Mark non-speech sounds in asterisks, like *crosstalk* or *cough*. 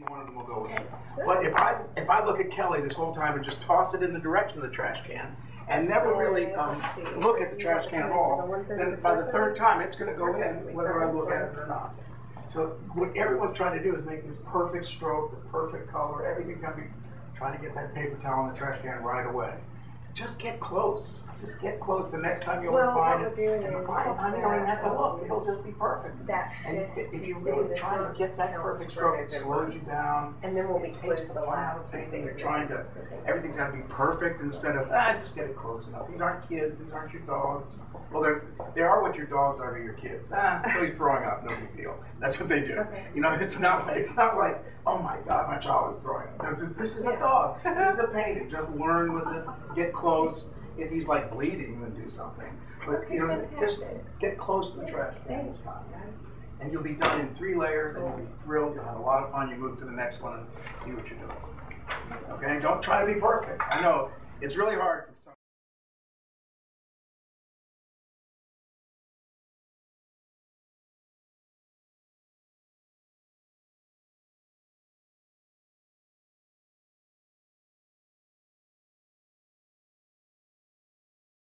One of them will go in. But if I, if I look at Kelly this whole time and just toss it in the direction of the trash can, and never really, um, look at the trash can at all, then by the third time, it's gonna go in whether I look at it or not. So what everyone's trying to do is make this perfect stroke, the perfect color, everything's gonna be, trying to get that paper towel in the trash can right away. Just get close, just get close, the next time you'll Well, find what it, doing and the final time you don't even have to look, it'll just be perfect. That And fifth if you really try to get that perfect stroke, it slows you down. And then we'll be It close takes to the last things, Tuesday. You're trying to, everything's gotta be perfect instead of, ah, just get it close enough. These aren't kids, these aren't your dogs. Well, they're, they are what your dogs are to your kids. Ah, so he's throwing up, no. That's what they do. Okay. You know, it's not, like- it's not like, oh my God, my child is throwing up. This is a dog, *laughs* this is a painting, just learn with it, get close. If he's like bleeding, then do something. But, you know, just get close to the trash can this time. And you'll be done in three layers, and you'll be thrilled, you'll have a lot of fun, you move to the next one and see what you're doing. Okay, don't try to be perfect, I know, it's really hard